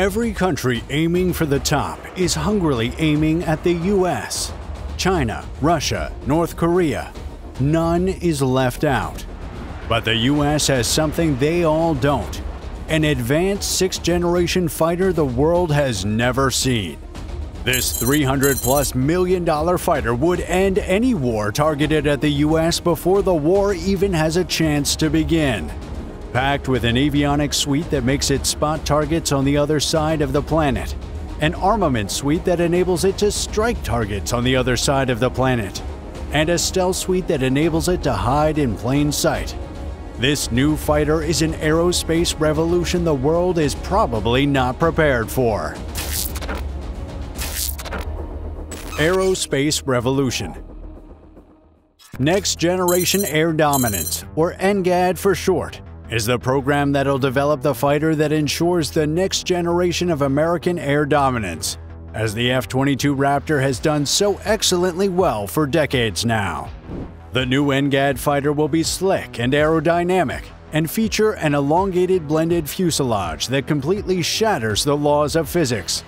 Every country aiming for the top is hungrily aiming at the US. China, Russia, North Korea. None is left out. But the US has something they all don't an advanced sixth generation fighter the world has never seen. This 300 plus million dollar fighter would end any war targeted at the US before the war even has a chance to begin. Packed with an avionics suite that makes it spot targets on the other side of the planet, an armament suite that enables it to strike targets on the other side of the planet, and a stealth suite that enables it to hide in plain sight. This new fighter is an aerospace revolution the world is probably not prepared for. Aerospace Revolution Next Generation Air Dominance, or NGAD for short, is the program that'll develop the fighter that ensures the next generation of American air dominance, as the F 22 Raptor has done so excellently well for decades now. The new NGAD fighter will be slick and aerodynamic and feature an elongated blended fuselage that completely shatters the laws of physics.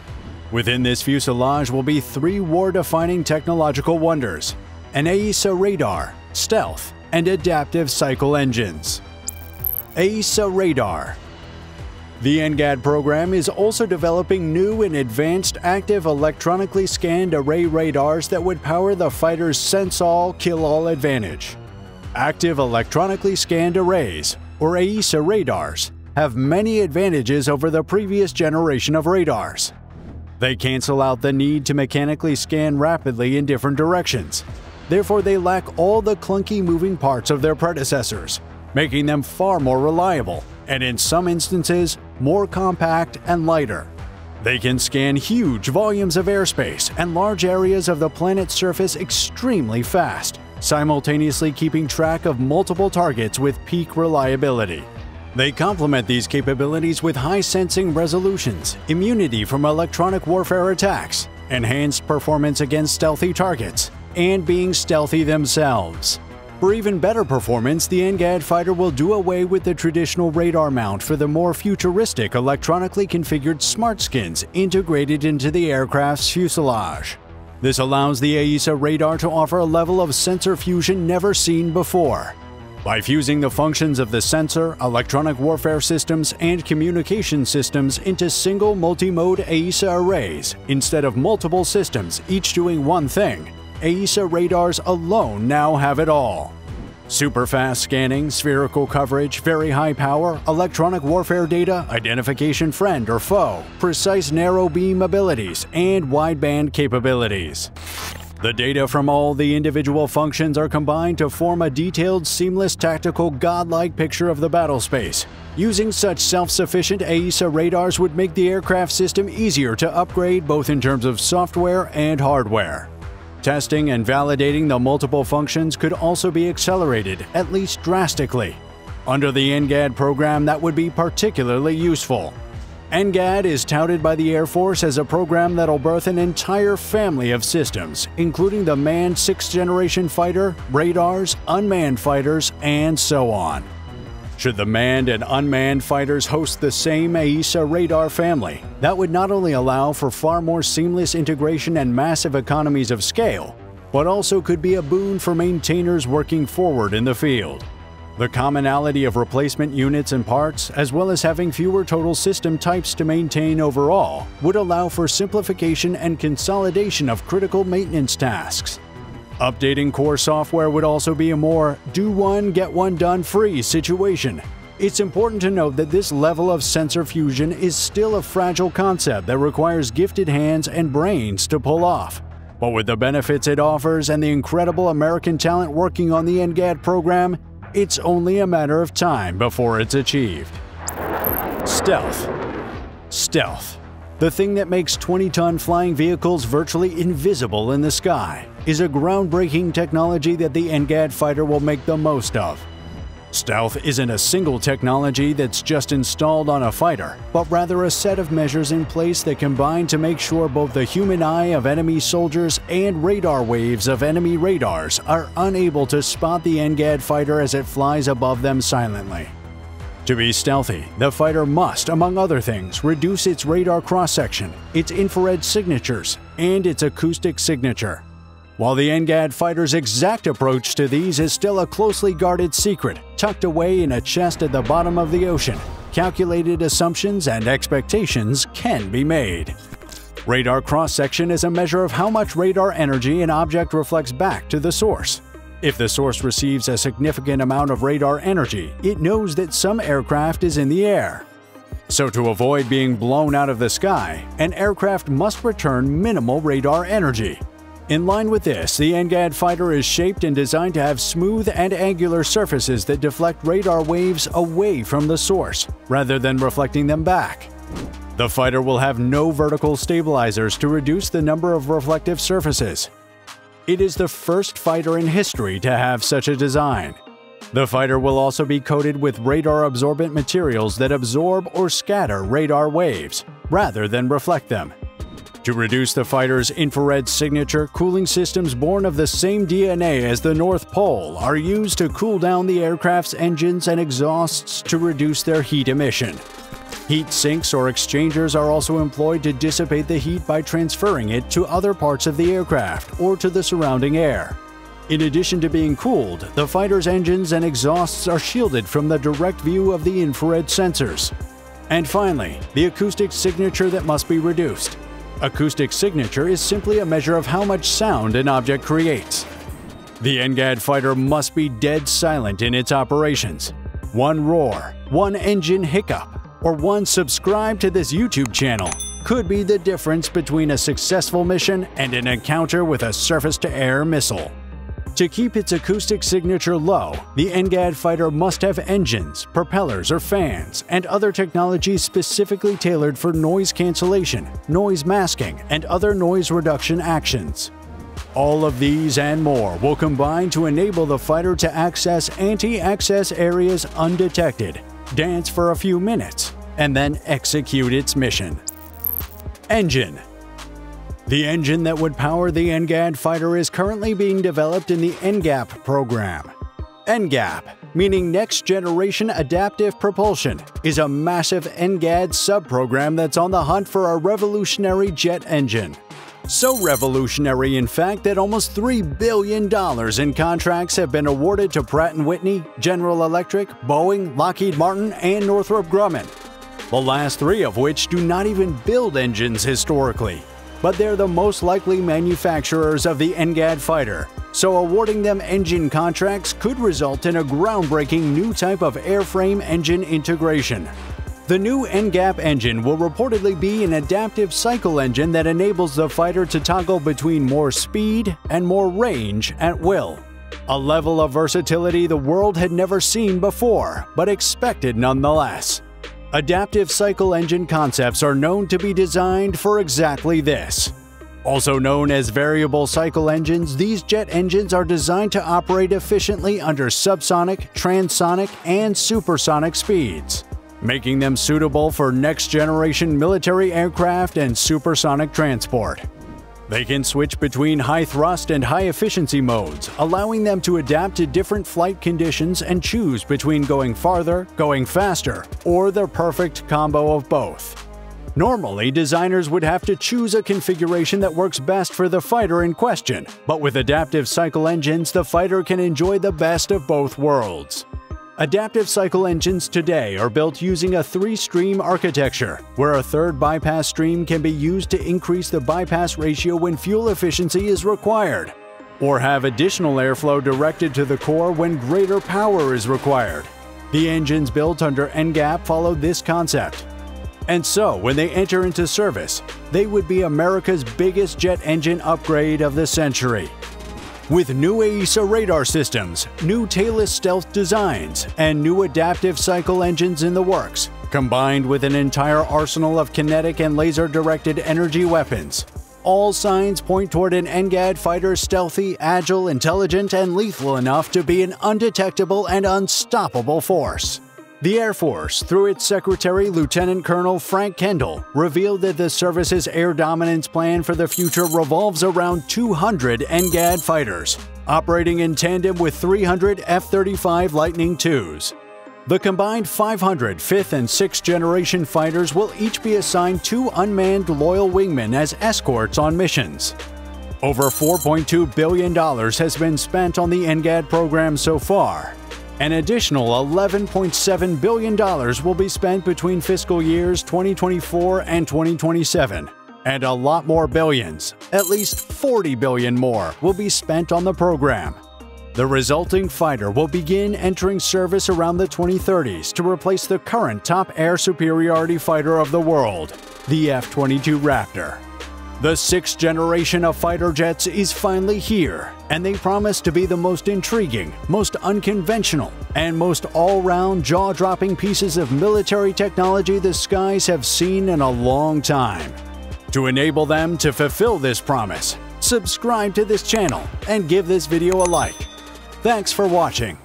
Within this fuselage will be three war-defining technological wonders, an AESA radar, stealth, and adaptive cycle engines. AESA radar the NGAD program is also developing new and advanced active electronically scanned array radars that would power the fighter's sense all, kill all advantage. Active electronically scanned arrays, or AESA radars, have many advantages over the previous generation of radars. They cancel out the need to mechanically scan rapidly in different directions. Therefore, they lack all the clunky moving parts of their predecessors, making them far more reliable and in some instances, more compact and lighter. They can scan huge volumes of airspace and large areas of the planet's surface extremely fast, simultaneously keeping track of multiple targets with peak reliability. They complement these capabilities with high sensing resolutions, immunity from electronic warfare attacks, enhanced performance against stealthy targets, and being stealthy themselves. For even better performance, the NGAD fighter will do away with the traditional radar mount for the more futuristic electronically configured smart skins integrated into the aircraft's fuselage. This allows the AESA radar to offer a level of sensor fusion never seen before. By fusing the functions of the sensor, electronic warfare systems, and communication systems into single multi-mode AESA arrays instead of multiple systems each doing one thing, AESA radars alone now have it all. Super fast scanning, spherical coverage, very high power, electronic warfare data, identification friend or foe, precise narrow beam abilities, and wideband capabilities. The data from all the individual functions are combined to form a detailed, seamless, tactical, godlike picture of the battle space. Using such self-sufficient AESA radars would make the aircraft system easier to upgrade both in terms of software and hardware. Testing and validating the multiple functions could also be accelerated, at least drastically. Under the NGAD program, that would be particularly useful. NGAD is touted by the Air Force as a program that'll birth an entire family of systems, including the manned sixth generation fighter, radars, unmanned fighters, and so on. Should the manned and unmanned fighters host the same AESA radar family, that would not only allow for far more seamless integration and massive economies of scale, but also could be a boon for maintainers working forward in the field. The commonality of replacement units and parts, as well as having fewer total system types to maintain overall, would allow for simplification and consolidation of critical maintenance tasks. Updating core software would also be a more do one, get one done free situation. It's important to note that this level of sensor fusion is still a fragile concept that requires gifted hands and brains to pull off. But with the benefits it offers and the incredible American talent working on the NGAD program, it's only a matter of time before it's achieved. Stealth. Stealth. The thing that makes 20 ton flying vehicles virtually invisible in the sky is a groundbreaking technology that the NGAD fighter will make the most of. Stealth isn't a single technology that's just installed on a fighter, but rather a set of measures in place that combine to make sure both the human eye of enemy soldiers and radar waves of enemy radars are unable to spot the NGAD fighter as it flies above them silently. To be stealthy, the fighter must, among other things, reduce its radar cross-section, its infrared signatures, and its acoustic signature. While the NGAD fighter's exact approach to these is still a closely guarded secret, tucked away in a chest at the bottom of the ocean, calculated assumptions and expectations can be made. Radar cross-section is a measure of how much radar energy an object reflects back to the source. If the source receives a significant amount of radar energy, it knows that some aircraft is in the air. So to avoid being blown out of the sky, an aircraft must return minimal radar energy. In line with this, the NGAD fighter is shaped and designed to have smooth and angular surfaces that deflect radar waves away from the source, rather than reflecting them back. The fighter will have no vertical stabilizers to reduce the number of reflective surfaces, it is the first fighter in history to have such a design. The fighter will also be coated with radar-absorbent materials that absorb or scatter radar waves, rather than reflect them. To reduce the fighter's infrared signature, cooling systems born of the same DNA as the North Pole are used to cool down the aircraft's engines and exhausts to reduce their heat emission. Heat sinks or exchangers are also employed to dissipate the heat by transferring it to other parts of the aircraft or to the surrounding air. In addition to being cooled, the fighter's engines and exhausts are shielded from the direct view of the infrared sensors. And finally, the acoustic signature that must be reduced. Acoustic signature is simply a measure of how much sound an object creates. The NGAD fighter must be dead silent in its operations. One roar, one engine hiccup, or one subscribe to this YouTube channel could be the difference between a successful mission and an encounter with a surface-to-air missile. To keep its acoustic signature low, the NGAD fighter must have engines, propellers, or fans, and other technology specifically tailored for noise cancellation, noise masking, and other noise reduction actions. All of these and more will combine to enable the fighter to access anti-access areas undetected dance for a few minutes, and then execute its mission. Engine The engine that would power the NGAD fighter is currently being developed in the NGAP program. NGAP, meaning Next Generation Adaptive Propulsion, is a massive NGAD subprogram that's on the hunt for a revolutionary jet engine. So revolutionary, in fact, that almost $3 billion in contracts have been awarded to Pratt & Whitney, General Electric, Boeing, Lockheed Martin, and Northrop Grumman. The last three of which do not even build engines historically. But they're the most likely manufacturers of the NGAD fighter, so awarding them engine contracts could result in a groundbreaking new type of airframe engine integration. The new NGAP engine will reportedly be an adaptive cycle engine that enables the fighter to toggle between more speed and more range at will. A level of versatility the world had never seen before, but expected nonetheless. Adaptive cycle engine concepts are known to be designed for exactly this. Also known as variable cycle engines, these jet engines are designed to operate efficiently under subsonic, transonic, and supersonic speeds making them suitable for next-generation military aircraft and supersonic transport. They can switch between high thrust and high efficiency modes, allowing them to adapt to different flight conditions and choose between going farther, going faster, or the perfect combo of both. Normally, designers would have to choose a configuration that works best for the fighter in question, but with adaptive cycle engines, the fighter can enjoy the best of both worlds. Adaptive cycle engines today are built using a three-stream architecture, where a third bypass stream can be used to increase the bypass ratio when fuel efficiency is required, or have additional airflow directed to the core when greater power is required. The engines built under NGAP follow this concept. And so, when they enter into service, they would be America's biggest jet engine upgrade of the century. With new AESA radar systems, new tailless stealth designs, and new adaptive cycle engines in the works, combined with an entire arsenal of kinetic and laser-directed energy weapons, all signs point toward an NGAD fighter stealthy, agile, intelligent, and lethal enough to be an undetectable and unstoppable force. The Air Force, through its Secretary Lieutenant Colonel Frank Kendall, revealed that the service's air dominance plan for the future revolves around 200 NGAD fighters, operating in tandem with 300 F 35 Lightning IIs. The combined 500 5th and 6th generation fighters will each be assigned two unmanned loyal wingmen as escorts on missions. Over $4.2 billion has been spent on the NGAD program so far. An additional $11.7 billion will be spent between fiscal years 2024 and 2027. And a lot more billions, at least 40 billion more, will be spent on the program. The resulting fighter will begin entering service around the 2030s to replace the current top air superiority fighter of the world, the F 22 Raptor. The sixth generation of fighter jets is finally here, and they promise to be the most intriguing, most unconventional, and most all round jaw dropping pieces of military technology the skies have seen in a long time. To enable them to fulfill this promise, subscribe to this channel and give this video a like. Thanks for watching.